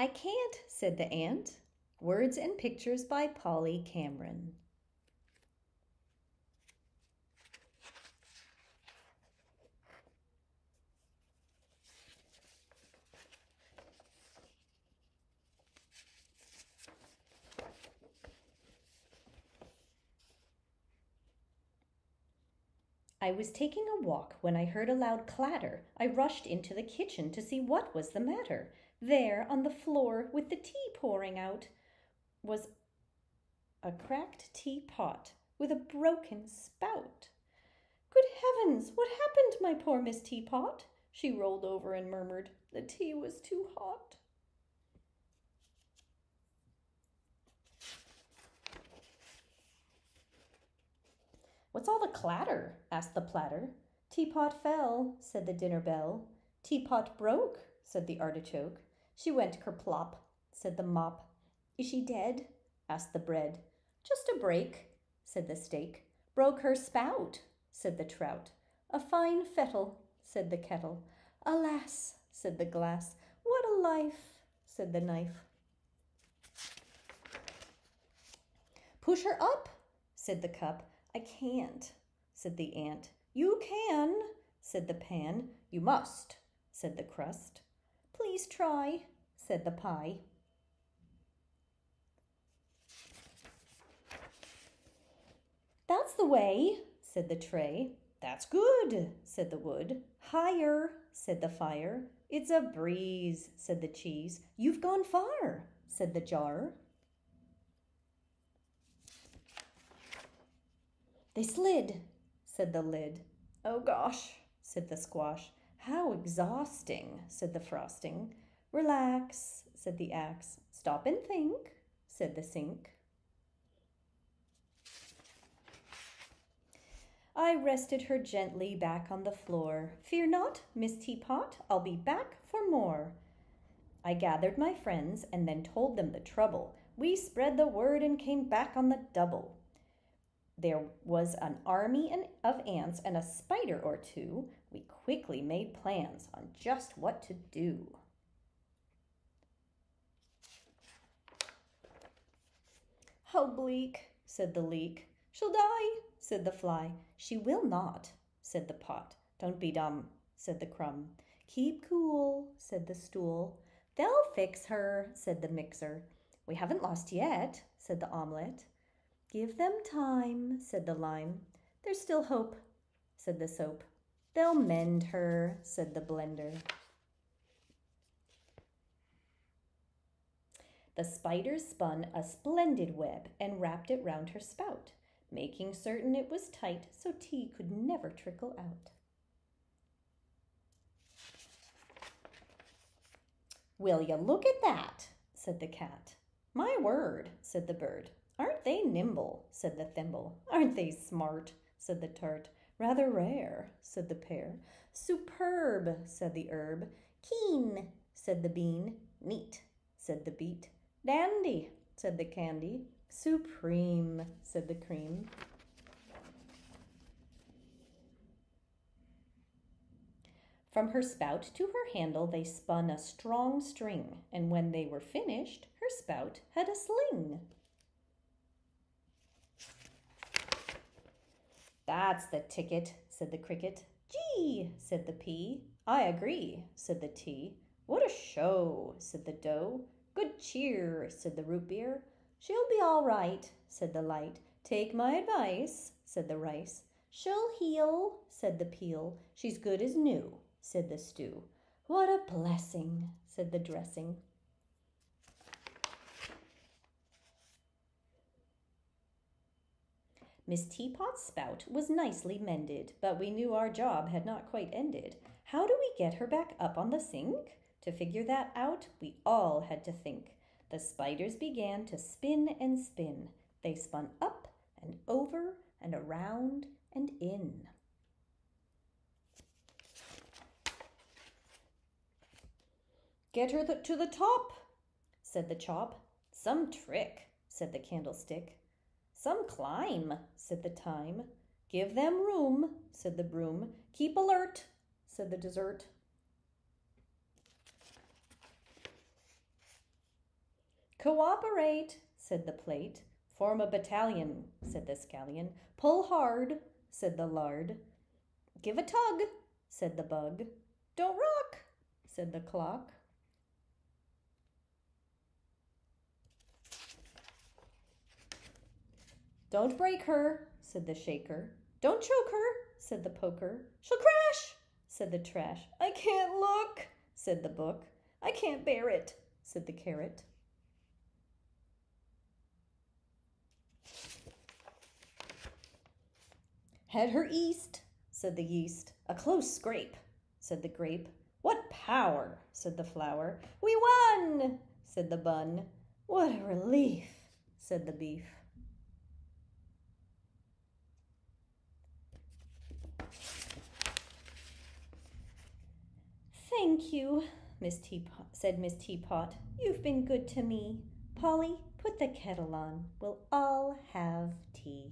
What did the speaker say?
I can't, said the ant. Words and pictures by Polly Cameron. I was taking a walk when I heard a loud clatter. I rushed into the kitchen to see what was the matter. There, on the floor, with the tea pouring out, was a cracked teapot with a broken spout. Good heavens, what happened, my poor Miss Teapot? She rolled over and murmured, The tea was too hot. What's all the clatter? asked the platter. Teapot fell, said the dinner bell. Teapot broke, said the artichoke. She went kerplop, said the mop. Is she dead? asked the bread. Just a break, said the steak. Broke her spout, said the trout. A fine fettle, said the kettle. Alas, said the glass, what a life, said the knife. Push her up, said the cup. I can't, said the ant. You can, said the pan. You must, said the crust. Try, said the pie. That's the way, said the tray. That's good, said the wood. Higher, said the fire. It's a breeze, said the cheese. You've gone far, said the jar. They slid, said the lid. Oh gosh, said the squash. How exhausting, said the frosting. Relax, said the axe. Stop and think, said the sink. I rested her gently back on the floor. Fear not, Miss Teapot, I'll be back for more. I gathered my friends and then told them the trouble. We spread the word and came back on the double. There was an army of ants and a spider or two. We quickly made plans on just what to do. How bleak, said the leek. She'll die, said the fly. She will not, said the pot. Don't be dumb, said the crumb. Keep cool, said the stool. They'll fix her, said the mixer. We haven't lost yet, said the omelette. Give them time, said the lime. There's still hope, said the soap. They'll mend her, said the blender. The spider spun a splendid web and wrapped it round her spout, making certain it was tight so tea could never trickle out. Will you look at that? said the cat. My word, said the bird. Aren't they nimble? said the thimble. Aren't they smart? said the tart. Rather rare, said the pear. Superb, said the herb. Keen, said the bean. Neat, said the beet. Dandy, said the candy. Supreme, said the cream. From her spout to her handle they spun a strong string, and when they were finished, her spout had a sling. That's the ticket, said the cricket. Gee, said the pea. I agree, said the tea. What a show, said the dough. Good cheer, said the root beer. She'll be all right, said the light. Take my advice, said the rice. She'll heal, said the peel. She's good as new, said the stew. What a blessing, said the dressing. Miss Teapot's spout was nicely mended, but we knew our job had not quite ended. How do we get her back up on the sink? To figure that out, we all had to think. The spiders began to spin and spin. They spun up and over and around and in. Get her to the top, said the chop. Some trick, said the candlestick. Some climb, said the thyme. Give them room, said the broom. Keep alert, said the dessert. Cooperate, said the plate. Form a battalion, said the scallion. Pull hard, said the lard. Give a tug, said the bug. Don't rock, said the clock. Don't break her, said the shaker. Don't choke her, said the poker. She'll crash, said the trash. I can't look, said the book. I can't bear it, said the carrot. Head her east, said the yeast. A close scrape, said the grape. What power, said the flour. We won, said the bun. What a relief, said the beef. Thank you, Miss Teapot, said Miss Teapot. You've been good to me. Polly, put the kettle on. We'll all have tea.